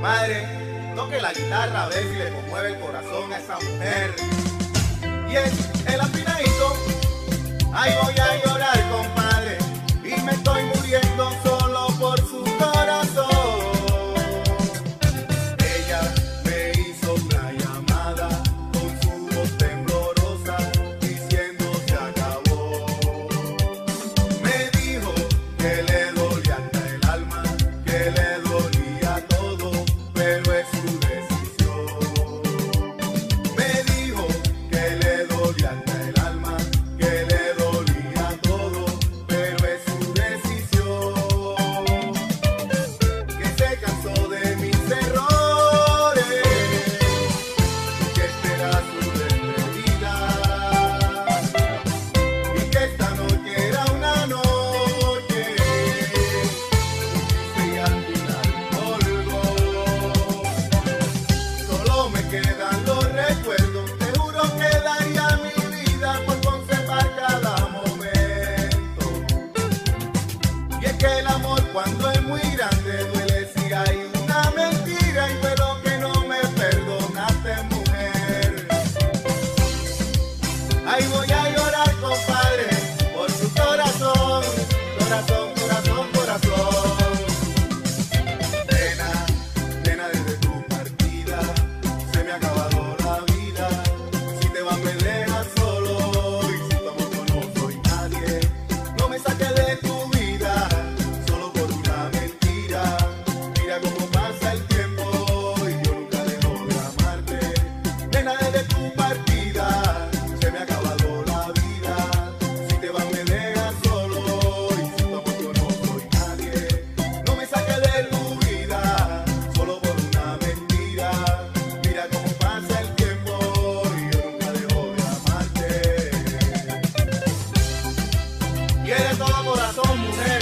compadre, toque la guitarra a ver si le conmueve el corazón a esa mujer. Y es el afinadito, ahí voy a va a perder. Hey.